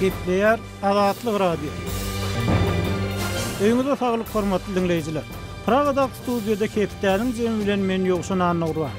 Gepleýär Azatlyk Radio. Öýüňize saglyk hormatly diňleýjiler. Pragadag studiýada hepdäniň jemi bilen men Ýowşan Annagurban.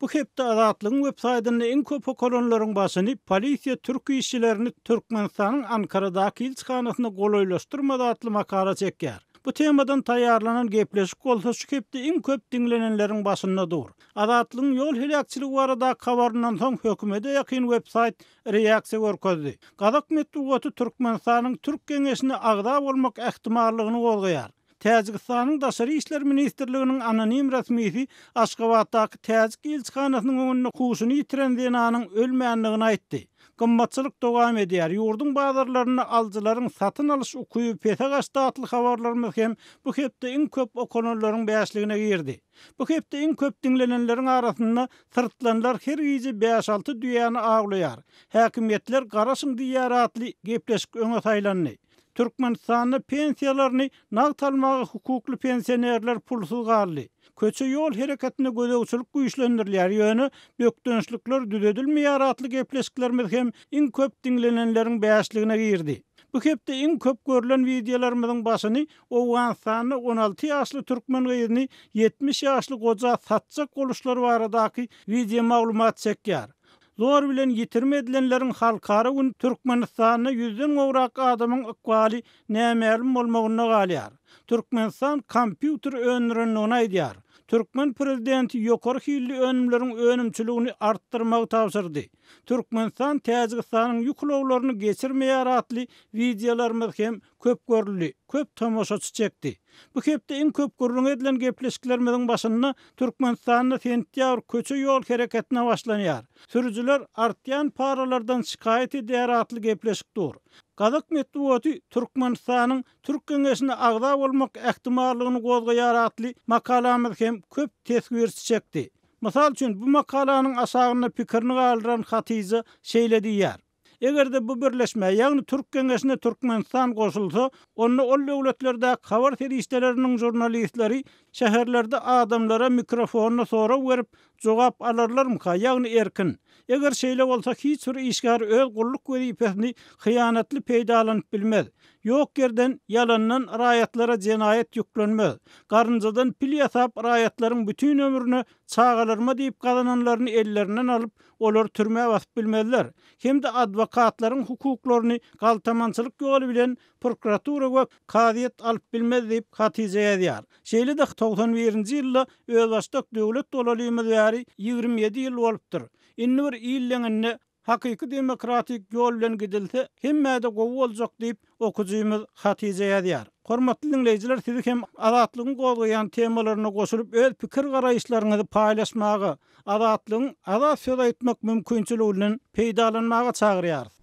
Bu hepde Azatlygyň web saýtynda iň köp okalanlaryň başyny Polisiýa türk işçilerini Türkmenistanyň Ankaradaky ilçihanasyna golaýlaşdyrmady atly makala çekýär. Bu temadan taýýarlanan gepleşik bolsa şu hepde iň köp diňlenenleriň başynda dur. Azatlygyň ýol heläkçiligi baradaky habaryndan soň hökümede ýakyn websaýt reaksiýa görkezdi. Gazak metbugaty Türkmenistanyň Türk geňeşine agza bolmak ähtimallygyny gozgaýar. Täjigistanyň Daşary işler ministrliginiň anonim resmisi Aşgabatdaky täjik ilçihanasynyň öňünde huşuny ýitiren zenanyň ölmändigini aýtdy. Gymmatçylyk dowam edýär. Ýurduň bazarlarynda alyjylaryň satyn alyş ukyby pese gaçdy atly habarlarymyz hem bu hepde iň köp okananlaryň bäşligine girdi. Bu hepde iň köp diňlenenleriň arasynda Syrtlanlar her gije bäş-alty düýäni awlaýar. Häkimiýetler garaşyň diýýär atly gepleşik öňe saýlandy. Türkmenistanda pensiýalaryny nagt almaga hukukly pensionerler pulsuz galdy. Köçe-ýol hereketine gözegçilik güýçlendirilýär, ýöne bökdençlikler düzedilmeýär atly gepleşiklerimiz hem iň köp diňlenenleriň bäşligine girdi. Bu hepde iň köp görlen wideolarymyzyň başyny Owganystanda on alty ýaşly türkmen gyzyny ýetmiş ýaşly goja satjak boluşlary baradaky wideomaglumat çekýär. Zor bilen ýitirim edilenleriň halkara güni Türkmenistanda ýüzden gowrak adamyň ykbaly nämälim bolmagynda galýar. Türkmenistan kompýuter öndürendigini aýdýar. Türkmen prezidenti ýokary hilli önümleriň önümçiligini artdyrmagy tabşyrdy. Türkmenistan Täjigistanyň ýük ulaglaryny geçirmeýär atly wideolarymyz hem köp görüldi, köp tomaşaçy çekdi. Bu hepde iň köp gürrüňi edilen gepleşiklerimiziň başynda Türkmenistanda sentýabr köçe-ýol hereketine başlanýar, sürüjiler artýan paralardan şikaýat edýär atly gepleşik dur. Gazak metbugaty Türkmenistanyň Türk Geňeşine agza bolmak ähtimallygyny gozgaýar atly makalamyz hem köp teswirçi çekdi. Mysal üçin, bu makalanyň aşagynda pikirini galdyran Hatyja şeýle diýýär. Eger-de bu birleşmä, ýagny Türk Geňeşine Türkmenistan goşulsa, onda ol döwletlerdäki habar serişdeleriniň žurnalistleri şäherlerde adamlara mikrofonda sorag berip, jogap alarlarmyka, ýagny erkin? Eger şeýle bolsa, hiç bir işgär öz gulluk wezipesini hyýanatly peýdalanyp bilmez. Ýok ýerden, ýalandan raýatlara jenaýat ýüklenmez. Garynjadan pil ýasap, raýatlaryň bütin ömrüne, çagalaryma diýip gazananlaryny ellerinden alyp, Olar türmä basyp bilmezler hem-de adwokatlaryň hukuklaryny galtamançylyk ýoly bilen prokuratura we kazyýet alyp bilmez diýip, Hatice ýazýar. Şeýle-de togsan birinji ýylda özbaşdak döwlet bolalymyz bäri ýigrimi ýedi ýyl bolupdyr. Indi bir il deňinde hakyky demokratik ýol bilen gidilse hemmä-de gowy boljak diýip, Okyjymyz Hatije ýazýar. Hormatly diňleýjiler sizi hem Azatlygyň gozgaýan temalaryna goşulyp öz pikir garaýyşlaryňyzy paýlaşmaga, Azatlygyň Azat söz aýtmak mümkinçiliginden peýdalanmaga çagyrýarys.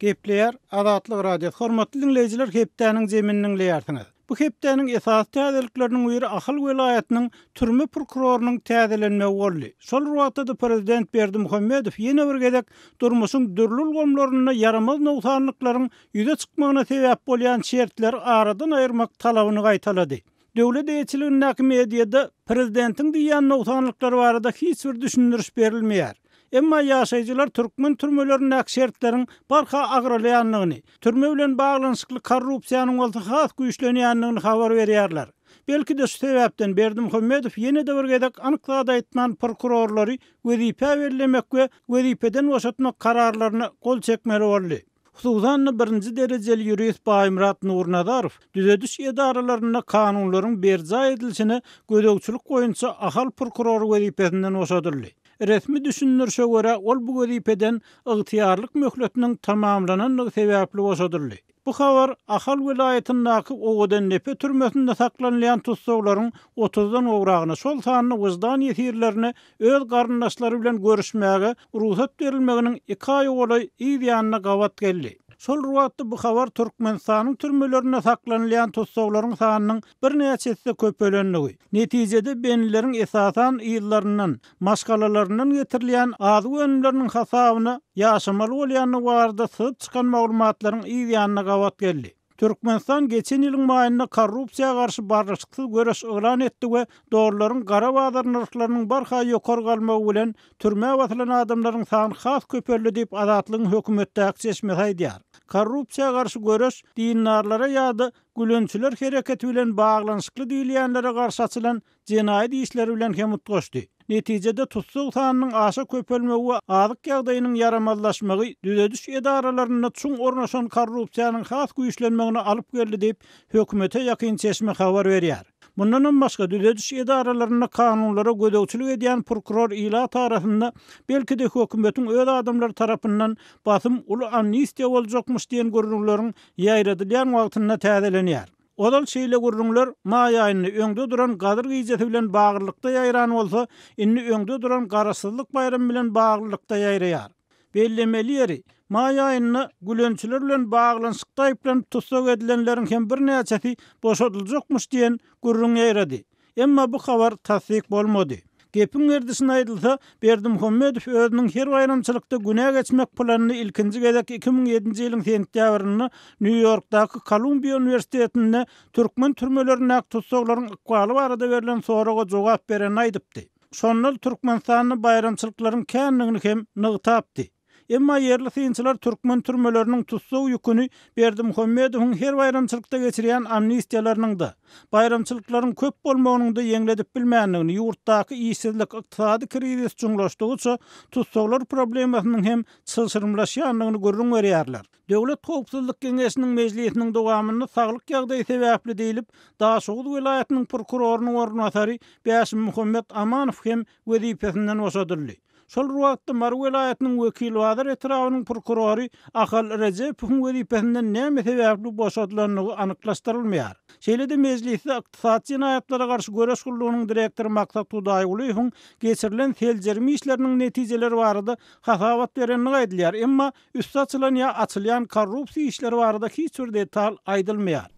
Gepleýär Azatlyk Radiosy Hormatly diňleýjiler hepdäniň jemini diňleýärsiňiz. Bu hepdäniň esasy täzelikleriniň biri Ahal welaýatynyň türme prokurorynyň täzelenmegi boldy. Şol bir wagtda-da prezident Berdimuhamedow ýene bir gezek durmuşyň dürli ulgamlarynda ýaramaz nogsanlyklaryň ýüze çykmagyna sebäp bolýan şertleri aradan aýyrmak talabyny gaýtalady. Döwlet eýeçiligindäki mediada prezidentiň diýýän nogsanlyklary barada hiç bir düşündiriş berilmeýär. Emma ýaşaýjylar türkmen türmelerindäki şertleriň barha agralaýandygyny, türme bilen baglanyşykly korrupsiýanyň bolsa has güýçlenýändigini habar berýärler. Belki-de şu sebäpden Berdimuhamedow ýene-de bir gezek anyk zat aýtman prokurorlary wezipä bellemek we wezipeden boşatmak kararlaryna gol çekmeli boldy. Hususan-da, birinji derejeli ýurist Baýmyrat Nurnazarow düzediş edaralarynda kanunlaryň berjaý edilişine gözegçilik boýunça Ahal prokurory wezipesinden boşadyldy. Resmi düşündirişe görä, ol bu wezipeden ygtyýarlyk möhletiniň tamamlanandygy sebäpli boşadyldy. Bu habar Ahal welaýatyndaky Owadandepe türmesinde saklanylýan tussaglaryň otuzdan gowragyna, şol sanda wyždan ýesirlerine öz garyndaşlary bilen görüşmäge rugsat berilmeginiň iki aýa golaý yz ýanyna gabat geldi. Şol bir wagtda bu habar Türkmenistanyň türmelerinde saklanylýan tussaglaryň sanynyň birnäçe esse köpelendigi, netijede benlileriň esasan yzlaryndan, maşgalalaryndan getirilýän azyk önümleriniň hasabyna ýaşamaly bolýandygy barada syzyp çykan maglumatlaryň yz ýanyna gabat geldi. Türkmenistan geçen ýylyň maýynda korrupsiýa garşy barlyşyksyz göreş yglan etdi we dollaryň gara bazar nyrhlarynyň barha ýokary galmagy bilen türmä basylan adamlaryň sany has köpeldi diýip Azatlygyň hökümetdäki çeşmesi aýdýar. Korrupsiýa garşy göreş dindarlara ýa-da gülünçiler hereketi bilen baglanyşykly diýilýänlere garşy açylan jenaýat işleri bilen hem utgaşdy. Netijede tussag sanynyň aşa köpelmegi we azyk ýagdaýynyň ýaramazlaşmagy düzediş edaralarynda çuň ornaşan korrupsiýanyň has güýçlenmegine alyp geldi diýip, hökümete ýakyn çeşme habar berýär. Mundanam başga, düzediş edaralarynda kanunlara gözegçilik edýän prokuror ilat arasynda belki-de hökümetiň öz adamlary tarapyndan basym uly amnistiýa boljakmyş diýen gürrüňleriň ýaýradylýan wagtynda täzelenýär. Ozal şeýle gürrüňler maý aýynda, öňde duran Gadyr gijesi bilen baglylykda ýaýran bolsa, indi öňde duran Garaşsyzlyk baýramy bilen baglylykda ýaýraýar. Bellemeli ýeri, maý aýynda gülençiler bilen baglanyşykda aýyplanyp tussag edilenleriň hem birnäçesi boşadyljakmyş diýen gürrüň ýaýrady. Emma bu habar tassyk bolmady. Gepiň gerdişine aýdylsa, Berdimuhamedow özüniň her baýramçylykda günä geçmek planyny ilkinji gezek iki müň ýedinji ýylyň sentýabrynda Nýu-Ýorkdaky Kolumbiýa uniwersitetinde türkmen türmelerindäki tussaglaryň ykbaly barada berlen soraga jogap berende aýdypdy. Şonda ol Türkmenistanda baýramçylyklaryň kändigini hem nygtapdy. Emma ýerli synçylar türkmen türmeleriniň tussag ýüküni Berdimuhamedowyň her baýramçylykda geçirýän amnistiýalarynyň-da, baýramçylyklaryň köp bolmagynyň-da ýeňledip bilmändigini, ýurtdaky işsizlik, ykdysady krizis çuňlaşdygyça, tussaglar problemasynyň hem çylşyrymlaşýandygyny gürrüň berýärler. Döwlet howpsuzlyk geňeşiniň mejlisiniň dowamynda saglyk ýagdaýy sebäpli diýlip, Daşoguz welaýatynyň prokurorynyň orunbasary Bäşimmuhammet Amanow hem wezipesinden boşadyldy. Şol bir wagtda, Mary welaýatynyň Wekilbazar etrabynyň prokurory Ahal Rejepowyň wezipesinden näme sebäpli boşadylandygy anyklaşdyrylmaýar. Şeýle-de mejlisde Ykdysady jenaýatlara garşy göreş gullugynyň direktory Maksat Hudaýgulyýewiň geçirilen seljerme işleriniň netijeleri barada hasabat berendigi aýdylýar, emma Üsti açylan ýa açylýan korrupsiýa işleri barada hiç bir detal aýdylmaýar.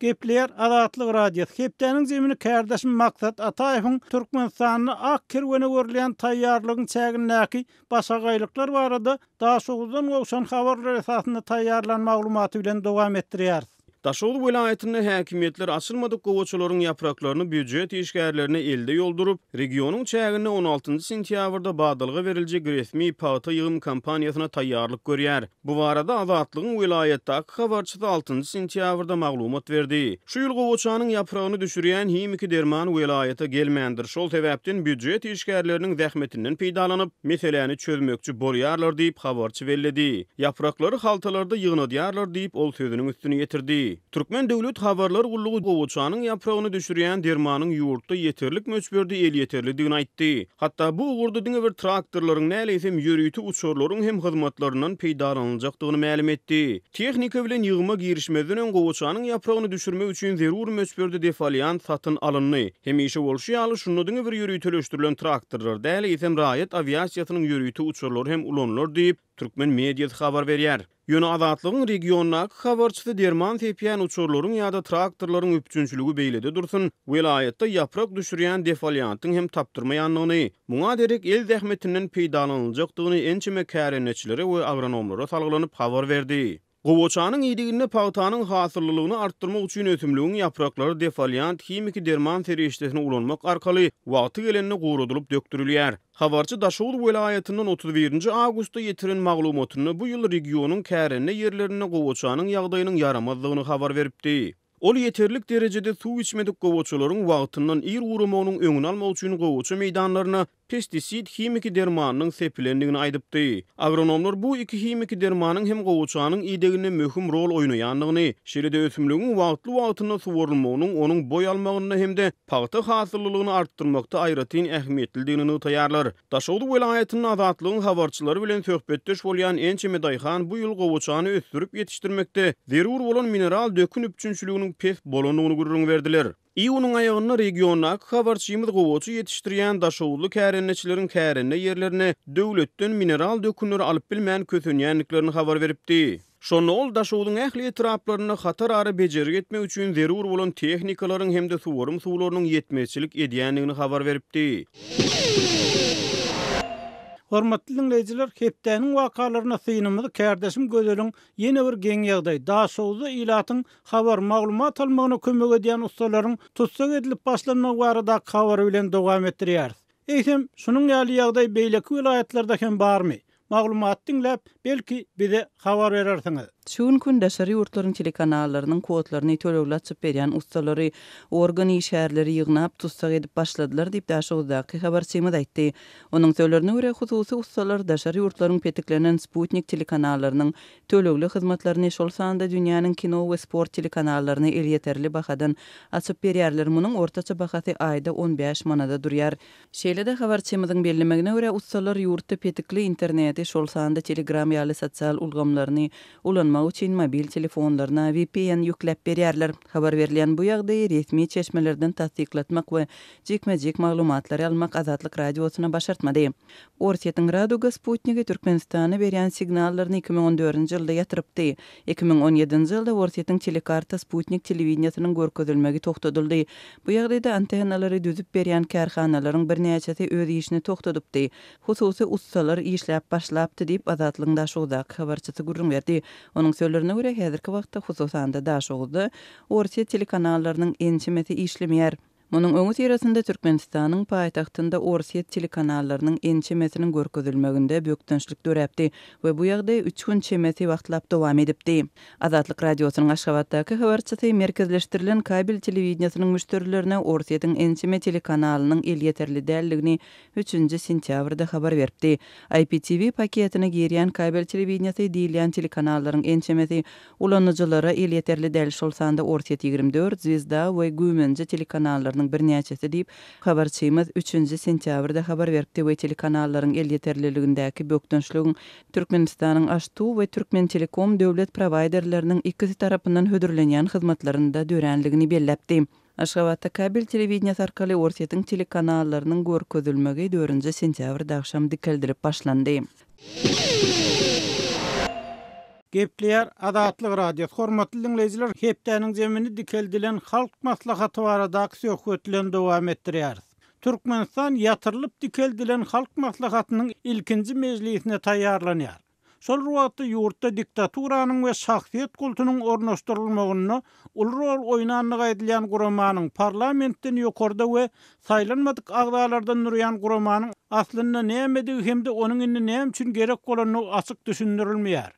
Gepleýär Azatlyk Radiosy. Hepdäniň jemini kärdeşim Maksat Ataýewiň Türkmenistanda Ak kerwene görülýän taýýarlygyň çägindäki başagaýlyklar barada Daşoguzdan gowşan habarlar esasynda taýýarlan maglumaty bilen dowam etdirýäris. Daşoguz welaýatynda häkimiýetler açylmadyk gowaçalaryň ýapraklaryny býujet işgärlerine elde ýolduryp, regionyň çäginde on altynjy sentýabrda badalga beriljek resmi pagta ýygym kampaniýasyna taýýarlyk görýär. Bu barada Azatlygyň welaýatdaky habarçysy altynjy sentýabrda maglumat berdi. Şu ýyl gowaçanyň ýapragyny düşürýän himiki derman welaýata gelmändir, şol sebäpden býujet işgärleriniň zähmetinden peýdalanyp, meseläni çözmekçi bolýarlar diýip, habarçy belledi. Ýapraklary haltalarda ýygnadýarlar diýip, ol sözüniň üstüni ýetirdi. Türkmen döwlet habarlar gullugy gowaçanyň ýapragyny düşürýän dermanyň ýurtda ýeterlik möçberde elýeterlidigini aýtdy. Hatda bu ugurda diňe bir traktorlaryň näleýsem ýörite uçarlaryň hem hyzmatlaryndan peýdalanyljakdygyny mälim etdi. Tehnika bilen ýygyma girişmezden öň gowaçanyň ýapragyny düşürmek üçin zerur möçberde defoliant satyn alyndy. Hemişe bolşy ýaly, şunda diňe bir ýöriteleşdirilen traktorlar däl, eýsem raýat awiasiýasynyň ýörite uçarlary hem ulanylar diýip, türkmen mediasy habar berýär. Ýöne Azatlygyň regiondaky habarçysy derman sepýän uçarlaryň ýa-da traktorlaryň üpjünçiligi beýlede dursun, welaýatda ýaprak düşürýän defoliantyň hem tapdyrmaýandygyny, Muňa derek el zähmetinden peýdalanyljakdygyny ençeme kärendeçilere we agronomlara salgylanyp habar berdi. Gowaçanyň iýdiginde pagtanyň hasyllylygyny artdyrmak üçin ösümligiň ýapraklary defoliant himiki derman serişdesini ulanmak arkaly wagty gelende guradylyp dökdürilýär. Habarçy Daşoguz welaýatyndan otuz birinji awgustda ýetiren maglumatynda bu ýyl regionyň kärende ýerlerinde gowaçanyň ýagdaýynyň ýaramazdygyny habar beripdi. Ol ýeterlik derejede suw içmedik gowaçalaryň wagtyndan ir guramagynyň öňüni almak üçin gowaça meýdanlaryna pestisid himiki dermanynyň sepilendigini aýdypdy. Agronomlar bu iki himiki dermanyň hem gowaçanyň ideginde möhüm rol oýnaýandygyny, şeýle-de ösümligiň wagtly-wagtynda suwarylmagynyň onuň boý almagynda hem-de pagta hasyllylygyny artdyrmakda aýratyn ähmiýetlidigini nygtaýarlar. Daşoguz welaýatynda Azatlygyň habarçylary bilen söhbetdeş bolýan ençeme daýhan bu ýyl gowaçany ösdürip ýetişdirmekde zerur bolan mineral dökün üpjünçiliginiň pes bolandygyny gürrüň berdiler. Iýunyň aýagynda regiondaky habarçymyz gowaça ýetişdirýän daşoguzly kärendeçileriň kärende ýerlerine döwletden mineral dökünleri alyp bilmän kösenýändiklerini habar beripdi. Şonda ol Daşogzuň ähli etraplarynda hatar ara bejergi etmek üçin zerur bolan tehnikalaryň hem-de suwarym suwlarynyň ýetmezçilik edýändigini habar beripdi. Hormatly diňleýjiler, hepdäniň wakalaryna synymyzy kärdeşim Gözeliň ýene bir geň ýagdaý, Daşoguzda ilatyň habar, maglumat almagyna kömek edýän ussalaryň tussag edilip başlanmagy baradaky habary bilen dowam etdirýäris. Eýsem, şunuň ýaly ýagdaý beýleki welaýatlarda hem barmy? maglumat diňläp, belki bize habar berersiňiz. Şu gün gün daşary ýurtlaryň telekanallarynyň kodlaryny tölegli açyp berýän ussalary, organ işgärleri ýygnap, tussag edip başladylar diýip, Daşoguzdaky habarçymyz aýtdy. Onuň sözlerine görä, hususy ussalar daşary ýurtlaryň petiklenen Sputnik telekanallarynyň tölegli hyzmatlaryny, şol sanda dünýäniň kino we sport telekanallaryny elýeterli bahadan açyp berýärler, munuň ortaça bahasy aýda on bäş manada durýar. Şeýle-de habarçymyzyň bellemegine görä, ussalar ýurtda petikli interneti, şol sanda Telegram ýaly sosial ulgamlaryny ulanmak üçin mobil telefonlaryna vpn ýükläp berýärler. Habar berilýän bu ýagdaýy resmi çeşmelerden tassyklatmak we jikme-jik maglumatlary almak Azatlyk Radiosyna başartmady. Orsýetiň Raduga sputnigi Türkmenistana berýän signallaryny iki müň on dördünji ýylda ýatyrypdy. Iki müň on ýedinji ýylda Orsýetiň Telekarta sputnik telewideniýesiniň görkezilmegi togtadyldy. Bu ýagdaýda antennalary düzüp berýän kärhanalaryň birnäçesi öz işini togtadypdy. Hususy ussalar işläp başlapdy diýip, Azatlygyň Daşoguzdaky habarçysy gürrüň berdi. Onuň sözlerine görä, häzirki wagtda, hususan-da, Daşoguzda Orsýet telekanallarynyň ençemesi işlemeýär. Munuň öňüsyrasynda Türkmenistanyň paýtagtynda orsýet telekanallarynyň ençemesiniň görkezilmeginde bökdençlik döräpdi we bu ýagdaý üç gün çemesi wagtlap dowam edipdi. Azatlyk Radiosynyň Aşgabatdaky habarçysy merkezleşdirilen kabel telewideniýesiniň müşderilerine Orsýetiň ençeme telekanalynyň elýeterli däldigini üçünji sentýabrda habar beripdi. IPTV paketine girýän kabel telewideniýesi diýilýän telekanallaryň ençemesi Ulanyjylara elýeterli däl, şol sanda Orsýet ýigrimi dört, Zwezda we Güýmenje telekanallarynyň birnäçesi diýip, habarçymyz üçünji sentýabrda habar beripdi we telekanallaryň elýeterliligindäki bökdençligiň Türkmenistanyň Aş-TU we Türkmentelekom döwlet prowaýderleriniň ikisi tarapyndan hödürlenýän hyzmatlarynda dörändigini belläpdi. Aşgabatda kabel telewideniýesi arkaly Orsýetiň telekanallarynyň görkezilmegi dördünji sentýabrda agşam dikeldilip başlandy. Gepleýär Azatlyk Radiosy, Hormatly diňleýjiler, hepdäniň zemini dikeldilen Halk Maslahaty baradaky söhbet bilen dowam etdirýäris. Türkmenistan ýatyrylyp dikeldilen Halk Maslahatynyň ilkinji mejlisine taýýarlanýar. Şol bir wagtda ýurtda diktaturanyň we şahsyýet kultunyň ornaşdyrylmagynda uly rol oýnandygy aýdylýan guramanyň parlamentden ýokarda we saýlanmadyk agzalardan durýan guramanyň aslynda nämedigi hem-de onuň indi näme üçin gerek bolandygy açyk düşündirilmeýär.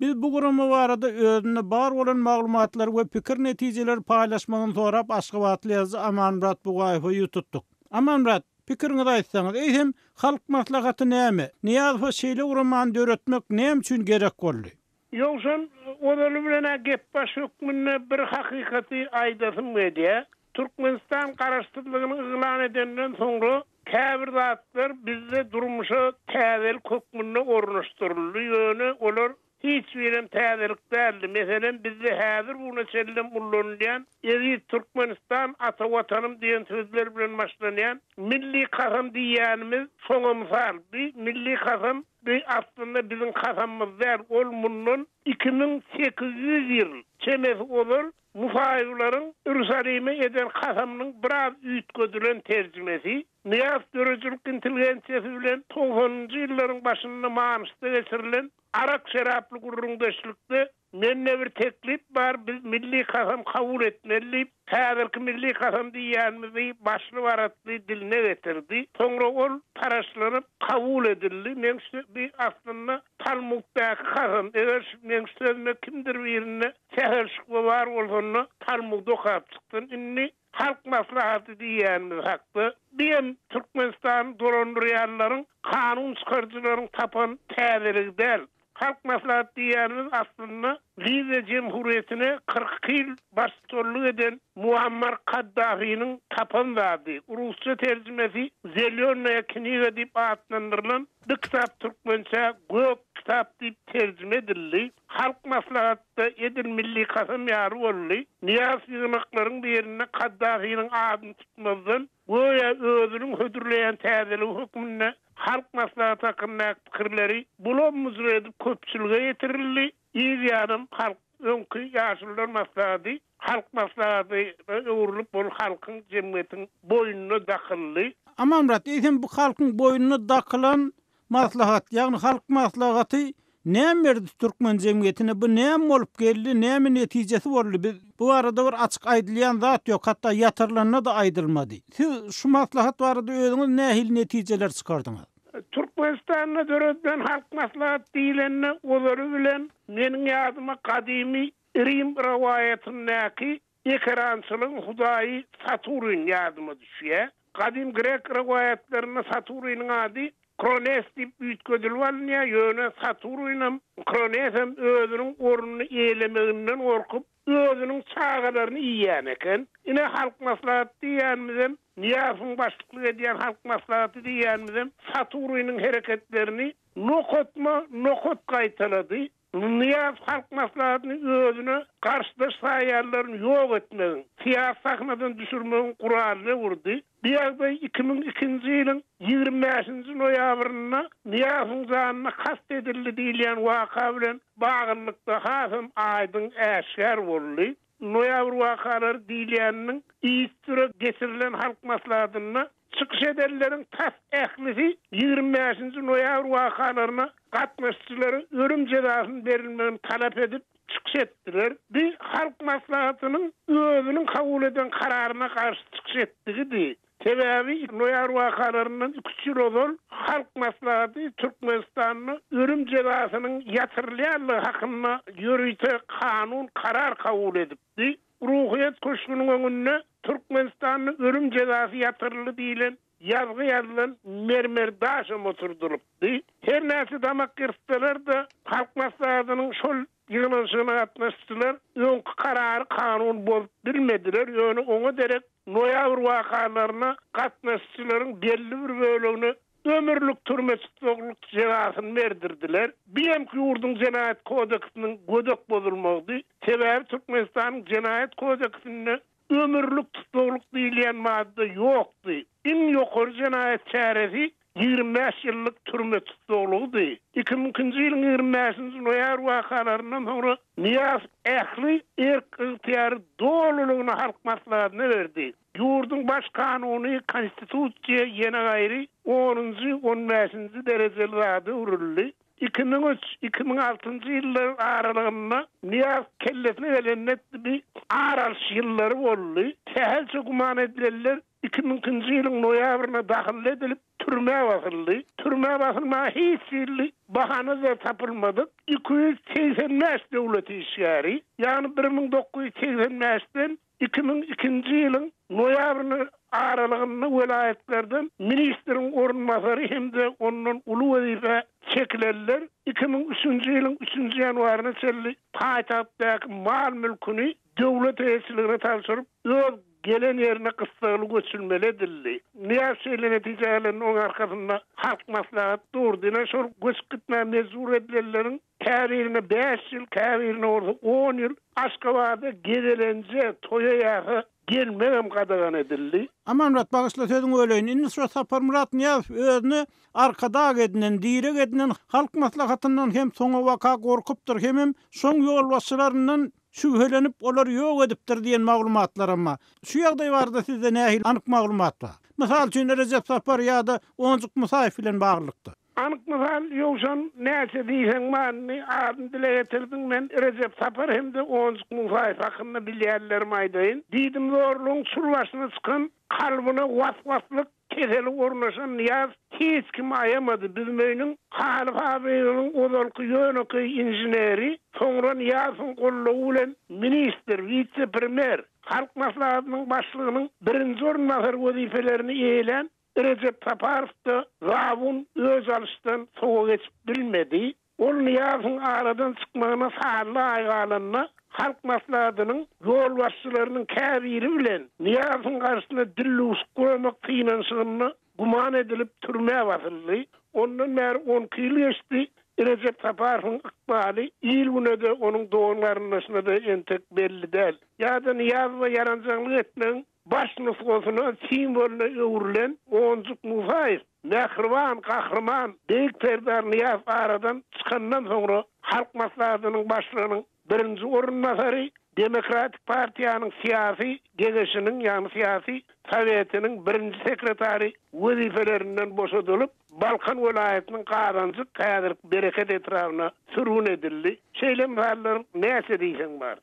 Biz bu gurama barada özünde bar bolan maglumatlary we pikir netijeleri paýlaşmagyny sorap aşgabatly ýazyjy Amanmyrat Bugaýewe ýüz tutduk. Amanmyrat! Pikiriňizi aýtsaňyz, eýsem Halk Maslahaty näme? Nyýazowa şeýle guramany döretmek näme üçin gerek boldy? Ýogsam, ozaly bilen-ä gep baş hökmünde bir hakykaty aýdasym gelýär. Türkmenistan Garaşsyzlygyny yglan edenden soňra käbir zatlar bizde durmuşa täzelik hökmünde ornaşdyryldy, ýöne olar hiç birem täzelik däldi. Meselem, bizde häzir bu güne çenlem ullanylýan Eziz Türkmenistan, Ata Watanym diýen sözler bilen başlanýan Milli kasam diýýänimiz şoňa mysal. Bu milli kasam, bu aslynda biziň kasamymyz däl, ol mundan iki müň sekiz ýüz ýyl çemesi ozal Nusaýylaryň Iýerusalime eden kasamynyň biraz üýtgedilen terjimesi, Nyýaz döredijilik intelgensiýasy bilen togsanynjy ýyllaryň başynda Manyşda geçirilen arak-şeraply gürrüňdeşlikde Mende bir teklip bar, biz milli kasam kabul etmeli diýip, häzirki milli kasam diýýänimizi başly-baratly diline getirdi. Soňra ol paraşlanyp, kabul edildi. Meň sö-bi aslynda Talmuddaky kasam. Eger şu meň sözüme kimdir birine Sähel şykma bar bolsanda Talmud okap çyksyn indi Halk maslahaty diýýänimiz hakda biem Türkmenistany dolandyrýanlaryň kanun çykaryjylaryň tapan täzeligi däl Halk maslahaty diýýänimiz aslynda Liwiýa jemhuriýetine kyrk iki ýyl baştutanlyk eden Muammar Kaddafiniň tapan zady rusça terjimesi Zelýonnaýa kniga diýip atlandyrylan Bu kitap türkmençä Gök kitap diýip terjime edildi. Halk maslahatda edil milli kasam ýaly boldy. Nyýaz ýygnaklaryň birinde Kaddafiniň adyny tutmazdan, göýä özüniň hödürleýän täzeligi hökmünde Halk maslahaty hakyndaky pikirleri bulam-bujur edip köpçülige ýetirildi. Yzýanam halk öňki Ýaşulular maslahaty Halk maslahatyna öwrülip, ol halkyň, jemgyýetiň boýnuna dakyldy. Amanmyrat, eýsem bu halkyň boýnuna dakylan maslahat, ýagny halk maslahaty näme berdi türkmen jemgyýetine, bu näme bolup geldi, näme netijesi boldy? Biz bu barada bir açyk aýdylýan zat ýok, hatda ýatyrylanda-da aýdylmady. Siz şu maslahat barada özüňiz nähili netijeler çykardyňyz? Türkmenistanda döredilen halk maslahat diýlende, ozeri bilen meniň ýadyma gadymy Rim rowaýatyndaky ekerançylygyň hudaýy Saturn ýadyma düşýär. Gadym grek rowaýatlarynda Saturnyň ady Krones diýip üýtgedilip alynýar, ýöne Saturynam, Kronesem özüniň ornuny eýelemeginden gorkup, özüniň çagalaryny iýýän eken. Ine, Halk Maslahaty diýýänimizem, Nyýazowyň başlyklyk edýän Halk Maslahaty diýýänimizem Saturnyň hereketlerini nokatma-nokat gaýtalady. Nurnyýazow Halk Maslahatyny özüne garşydaş saýýarlaryny ýok etmegiň, syýasy sahnadan düşürmegiň guralyna urdy. Bu ýagdaý iki müň ikinji ýylyň ýigrimi bäşinji noýabrynda Nyýazowyň janyna kast edildi diýilýän waka bilen baglylykda hasam aýdyň äşgär boldy. Noýabr wakalary diýilýäniniň üýtgürip geçirilen halk maslahatynda çykyş edenleriň tas ählisi ýigrimi bäşinji noýabr wakalaryna gatnaşyjylara ölüm jezasynyň berilmegini talap edip çykyş etdiler. Bu halk maslahatynyň özüniň kabul eden kararyna garşy çykyş etdigidi. Sebäbi noýabr wakalaryndan iki-üç ýyl ozal Halk Maslahaty Türkmenistanda ölüm jezasynyň ýatyrylýandygy hakynda ýörite kanun, karar kabul edipdi. Ruhyýet köşgüniň öňünde Türkmenistanda ölüm jezasy ýatyryldy diýlen ýazgy ýazylan mermer daş hem oturdylypdy. Her näçe damak ýyrtsalar-da, Halk Maslahatynyň şol Ýygnanyşygyna gatnaşyjylar öňki karary kanun bozup bilmediler, ýöne oňa derek noýabr wakalaryna gatnaşyjylaryň belli bir bölegine ömürlik türme tussaglyk jezasyny berdirdiler. Bu hem ýurduň Jenaýat kodeksiniň gödek bozulmagydy. Sebäbi Türkmenistanyň Jenaýat kodeksinde Ömürlik tussaglyk diýilýän madda ýokdy. Iň ýokary jenaýat çäresi ýigrimi bäş ýyllyk türme tussaglygydy. Iki müň ikinji ýylyň ýigrimi bäşinji noýabr wakalaryndan soňra Nyýaz ähli erk-ygtyýary dolulygyna Halk Maslahatyna berdi. Ýurduň baş kanuny, Konstitusiýa ýene gaýry onunjy, on bäşinji derejeli zada öwrüldi. Iki müň üç, iki müň altynjy ýyllaryň aralygynda Nyýaz kellesine gelende bi ar alyş ýyllary boldy. Sähelçe güman edilenler iki müňkinji ýylyň noýabrynda dahylly edilip, türmä basyldy. Türmä basylmaga hiç hili bahana-da tapylmadyk iki ýüz segsen bäş döwlet işgäri, ýagny bir müň dokuz ýüz segsen bäşden Iki müň ikinji ýylyň noýabr aralygynda welaýatlardan ministriň orunbasary hem-de ondan uly wezipä çekilenler iki müň üçünji ýylyň üçünji ýanwaryna çenli paýtagtdaky mal-mülküni döwlet eýeçiligine tabşyryp, öz gelen ýerine gyssagly göçürmeli edildi. Nyýaz şeýle netijä gelende, onuň arkasynda Halk Maslahaty durdy. Ine, şol göçüp gitmäge mejbur edilenleriň käbirine bäş ýyl, käbirine bolsa on ýyl Aşgabatda gezelenje, toýa-ýasa gelmegem gadagan edildi. Amanmyrat bagyşla sözüňi böleýin. Indi şo Saparmyrat Nyýazow özüne arkadag edinen, direk edinen Halk Maslahatyndan hem soňabaka gorkupdyr hemem şoň ýolbaşçylaryndan şübhelenip olary ýok edipdir diýen maglumatlaram bar. Şu ýagdaý barada sizde nähili anyk maglumat bar? Mysal üçin Rejep Sapar ýa-da Onjuk Musaýew bilen baglylykda. Anyk mysal, Ýowşan näçe diýseň manyny azyn dile getirdiň, men Rejep Sapar hem-de Onjuk Musaýew hakynda bilýänlerimi aýdaýyn. Diýdimzorlugyň çür başyna çykan, kalbyna was-waslyk keseli ornaşan Nyýaz hiç kimi aýamady. Büzmeýiniň haly fabriginiň ozalky ýönekeý inženeri, soňra Nyýazowyň goldawy bilen ministr, wise-premýer, Halk Maslahatynyň Başlygynyň birinji orunbasary wezipelerini eýelän Rejep Saparow-da zabun öç alyşdan sowa geçip bilmedi. Ol Nyýazowyň aradan çykmagyna sally aý galanda, Halk Maslahatynyň ýolbaşçylarynyň käbiri bilen Nyýazowyň garşyna dillüwşük goýmak synanyşygynda güman edilip türmä basyldy. Ondan bäri on iki ýyl geçdi. Rejep Saparowyň ykbaly il-güne-de, onuň dogan-garyndaşyna-da entek belli däl. Ýa-da Nyýazowa ýaranjaňlyk etmegiň Baş nusgasyna, simwolyna öwrülen Onjuk Musaýew, Mähriban Gahryman Beýik Serdar Nyýazow aradan çykandan soňra Halk Maslahatynyň Başlygynyň birinji orunbasary, Demokratik partiýanyň Syýasy Geňeşiniň, ýagny Syýasy Sowetiniň birinji sekretary wezipelerinden boşadylyp, Balkan welaýatynyň Gazanjyk, häzirki Bereket etrabyna sürgün edildi. Şeýle mysallar näçe diýseň bar.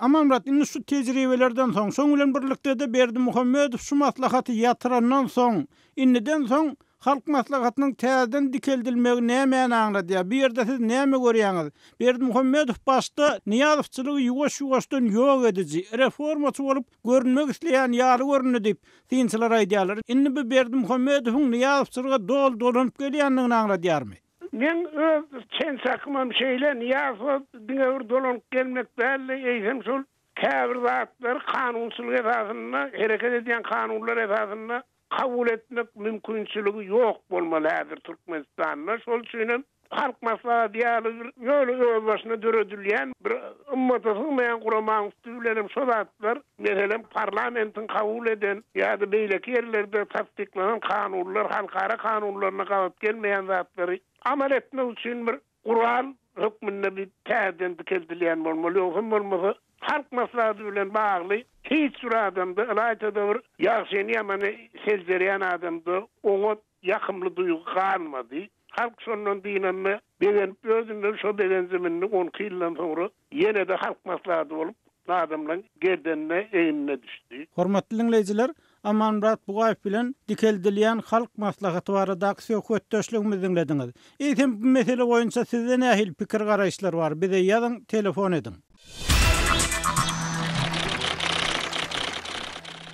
Amanmyrat indi şu tejribelerden soň, şoň bilen birlikde-de Berdimuhamedow şu maslahaty ýatyrandan soň, indiden soň Halk Maslahatynyň täzeden dikeldilmegi nämäni aňladýar? Bu ýerde siz näme görýäňiz? Berdimuhamedow başda Nyýazowçylygy ýuwaş-ýuwaşdan ýok ediji, reformaçy bolup görünmek isleýän ýaly göründi diýip, synçylar aýdýarlar. Indi bu Berdimuhamedowyň Nyýazowçylyga doly dolanyp gelýändigini aňladýarmy? Meň öz çen-çakymam şeýle, Nyýazowa diňe bir dolanyp gelmek däl-de, eýsem şol käbir zatlary kanunçylyk esasynda, hereket edýän kanunlar esasynda kabul etmek mümkinçiligi ýok bolmaly häzir Türkmenistanda. Şol üçin hem Halk Maslahaty ýaly bir ýöne özbaşyna döredilýän bir ymmata sygmaýan guramanyň üsti bilen hem şo zatlar Meselem, parlamentiň kabul eden ýa-da beýleki ýerlerde tassyklanan kanunlar halkara kanunlaryna gabat gelmeýän zatlary amal etmek üçin bir gural hökmünde bir täzeden dikeldilýän bolmaly, ýogsam bolmasa Halk Maslahaty bilen bagly hiç bir adamda, ylaýta-da bir ýagşyny-ýamany seljerýän adamda oňat, ýakymly duýgy galmady. Halk şondan dynanda, begenip özünden şo begenji mündi, on iki ýyldan soňra ýene-de Halk Maslahaty bolup, adamlaň gerdenine, egnine düşdi. Hormatly diňleýjiler, Amanmyrat Bugaýew bilen dikeldilýän Halk Maslahaty baradaky söhbetdeşligimizi diňlediňiz. Eýsem bu mesele boýunça sizde nähili pikir-garaýyşlar bar, bize ýazyň, telefon ediň.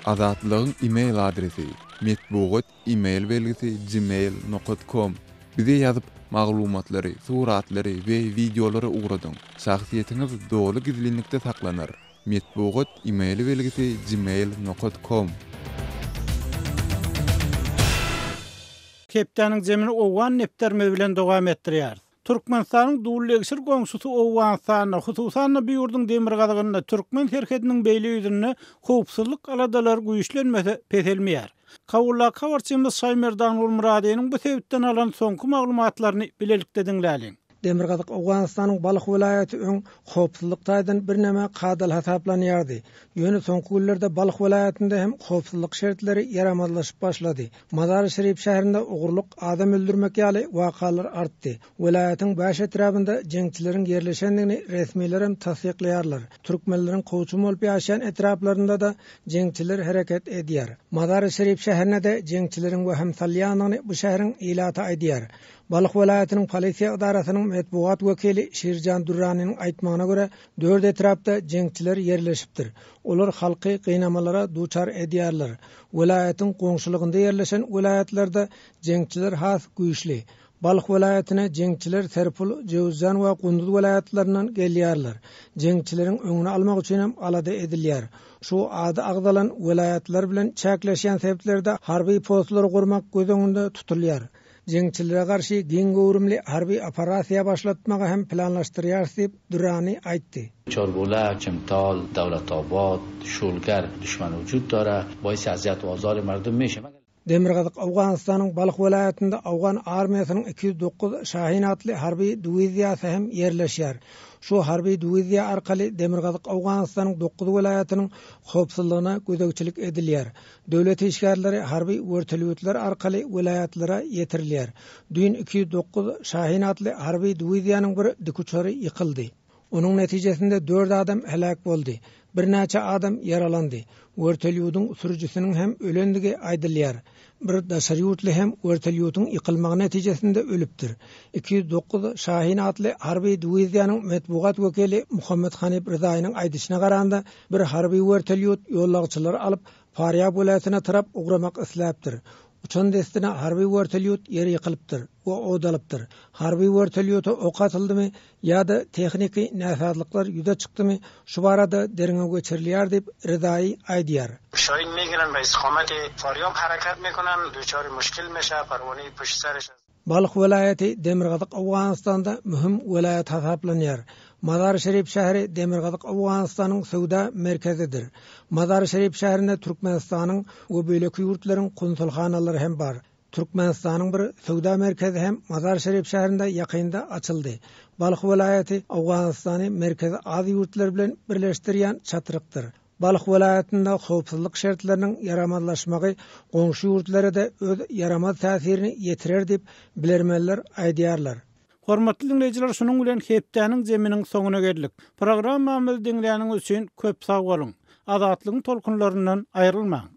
Azatlygyň email adresi, Metbugat email belgisi gmail nokat kom Bize ýazyp, maglumatlary, suratlary we wideolary ugradyň. Şahsyýetiňiz doly gizlinlikde saklanar. Metbugat email belgisi gmail nokat kom. Hepdäniň jemini owgan nepderme bilen dowam etdirýäris. Türkmenistanyň dullegşir goňşusy Owganystanda, hususan-da, bu ýurduň demirgazygynda, türkmen serhediniň beýle ýüzünde howpsuzlyk aladalary güýçlenmese, peselmeýär. Kabuldaky habarçymyz Şaýmerdan Nurmyradynyň bu sebitden alan soňky maglumatlaryny bilelikde diňläliň. Demirgazyk Owganystanyň Balh welaýaty öň howpsuzlyk taýdan birneme kadaly hasaplanýardy. Ýöne soňky günlerde Balh welaýatynda hem howpsuzlyk şertleri ýaramazlaşyp başlady. Mazar-i-Şerif şäherinde ogurlyk, adam öldürmek ýaly wakalar artdy. Welaýatyň bäş etrabynda jeňçileriň ýerleşendigini resmilerem tassyklaýarlar. Türkmenleriň kowçum bolup ýaşaýan etraplarynda-da jeňçiler hereket edýär. Mazar-i-Şerif şäherine-de jeňçileriň wehim salýandygyny bu şäheriň ilaty aýdýar. Balh welaýatynyň polisiýa edarasynyň metbugat wekili Şirjan Dürraniniň aýtmagyna görä, Dört etrapda jeňçiler ýerleşipdir. Olar halky gynamalara duçar edýärler. Welaýatyň goňşulygynda ýerleşen welaýatlarda jeňçiler has güýçli. Balh welaýatyna jeňçiler Serpul, Jöwüzjan we Gunduz welaýatlaryndan gelýärler. Jeňçileriň öňüni almak üçin hem alada edilýär. Şu ady agzalan welaýatlar bilen çäkleşýän sebtlerde harby postlary gurmak göz öňünde tutulýar. jeňçilere garşy giň göwrümli harby operasiýa başlatmagy hem planlaşdyrýarys diýip, Durani aýtdy. Çorgula, Çimtol, Döwletobod, Şulgar, düşman wüjut dara, boý sazýat wozori mardum meşema. Demirgazyk Owganystanyň Balh welaýatynda owgan armiýasynyň iki ýüz dokuz Şahin atly harby diwiziýasy hem ýerleşýär. Şu harby diwiziýa arkaly Demirgazyk Owganystanyň dokuz welaýatynyň howpsuzlygyna gözegçilik edilýär. Döwlet işgärleri harby wertolýotlar arkaly welaýatlara ýetirilýär. Düýn iki ýüz dokuz Şahin atly harby diwiziýanyň bir dikuçary ýykyldy. Onuň netijesinde dört adam heläk boldy, birnäçe adam ýaralandy. Wertolýodyň sürüjisiniň hem ölendigi aýdylýar. Bir daşary ýurtly hem wertolýotyň ýykylmagy netijesinde ölüpdir. Iki ýüz dokuz Şahin atly harby diwiziýanyň metbugat wekili Muhammet Hanyp Ryzaýynyň aýdyşyna garanda, Bir harby wertolýot ýolagçylary alyp, Farýab welaýatyna tarap ugramak isläpdir. Uçan dessine harby wertolýot ýere ýykylypdyr we od alypdyr. Harby wertolýota ok atyldymy ýa-da tehniki näsazlyklar ýüze çykdymy, şu barada derňew geçirilýär diýip, Ryzaýy aýdýar. Şaýn Megilen Raýs Homedi, Farýab Harakat Mekunan, Duçary Muşkil Meşa, Parwani Puşsar Şaz. Balh welaýaty Demirgazyk Owganystanda möhüm welaýat hasaplanýar. Mazar-Şerif şäheri Demirgazyk Owganystanyň söwda merkezidir. Mazar-Şerif şäherinde Türkmenistanyň we beýleki ýurtlaryň konsulhanalary hem bar. Türkmenistanyň bir söwda merkezi hem Mazar-Şerif şäherinde ýakynda açyldy. Balh welaýaty Owganystany Merkezi Aziýa ýurtlary bilen birleşdirýän çatrykdyr. Balh welaýatynda howpsuzlyk şertleriniň ýaramazlaşmagy goňşy ýurtlara-da öz ýaramaz täsirini ýetirer diýip, bilermenler aýdýarlar. Hormatly diňleýjiler şunuň bilen hepdäniň jeminiň soňuna geldik. Programmamyzy diňläniňiz üçin köp sag boluň. Azatlygyň tolkunlaryndan aýrylmaň.